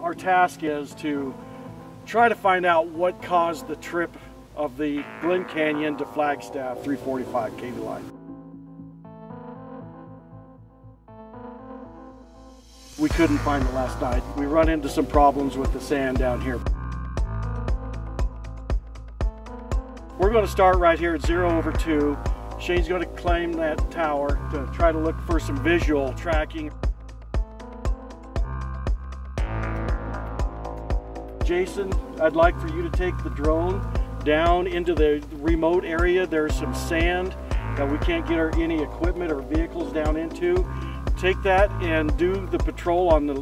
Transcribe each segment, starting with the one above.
our task is to try to find out what caused the trip of the Glen Canyon to Flagstaff 345 KV line. We couldn't find it last night. We run into some problems with the sand down here. We're going to start right here at 0 over 2. Shane's going to claim that tower to try to look for some visual tracking. Jason, I'd like for you to take the drone down into the remote area. There's some sand that we can't get our, any equipment or vehicles down into. Take that and do the patrol on the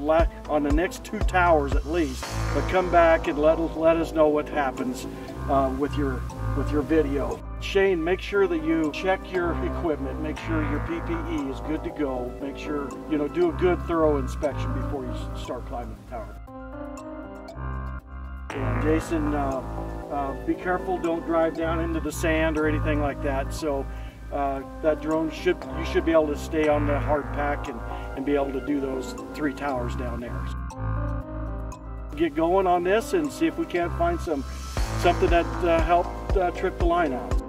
on the next two towers at least, but come back and let, let us know what happens uh, with your with your video. Shane, make sure that you check your equipment, make sure your PPE is good to go, make sure, you know, do a good thorough inspection before you start climbing the tower. And Jason, uh, uh, be careful, don't drive down into the sand or anything like that. So uh, that drone should, you should be able to stay on the hard pack and, and be able to do those three towers down there. Get going on this and see if we can't find some something that uh, helped uh, trip the line out.